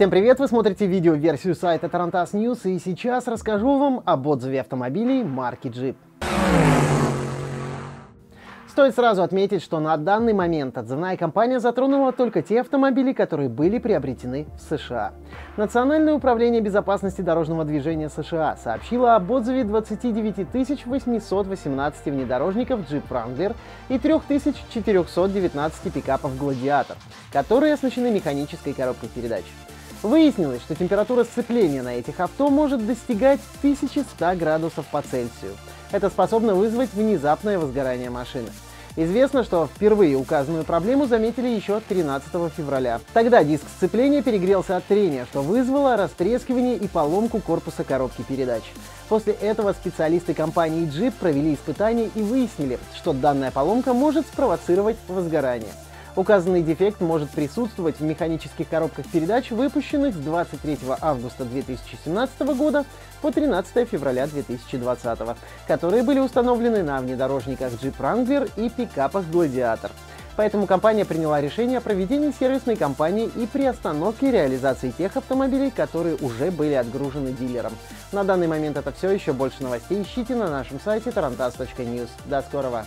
Всем привет! Вы смотрите видео-версию сайта Tarantas News и сейчас расскажу вам об отзыве автомобилей марки Jeep. Стоит сразу отметить, что на данный момент отзывная кампания затронула только те автомобили, которые были приобретены в США. Национальное управление безопасности дорожного движения США сообщило об отзыве 29 818 внедорожников Jeep Wrangler и 3419 пикапов Gladiator, которые оснащены механической коробкой передач. Выяснилось, что температура сцепления на этих авто может достигать 1100 градусов по Цельсию. Это способно вызвать внезапное возгорание машины. Известно, что впервые указанную проблему заметили еще 13 февраля. Тогда диск сцепления перегрелся от трения, что вызвало растрескивание и поломку корпуса коробки передач. После этого специалисты компании Jeep провели испытания и выяснили, что данная поломка может спровоцировать возгорание. Указанный дефект может присутствовать в механических коробках передач, выпущенных с 23 августа 2017 года по 13 февраля 2020, которые были установлены на внедорожниках Jeep Wrangler и пикапах Gladiator. Поэтому компания приняла решение о проведении сервисной кампании и приостановке реализации тех автомобилей, которые уже были отгружены дилером. На данный момент это все. Еще больше новостей ищите на нашем сайте tarantas.news. До скорого!